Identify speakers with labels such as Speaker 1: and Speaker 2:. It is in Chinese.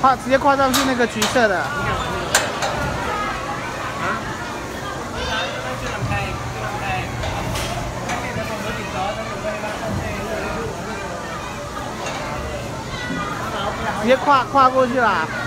Speaker 1: 跨直接跨上去那个橘色的。直接跨跨过去了。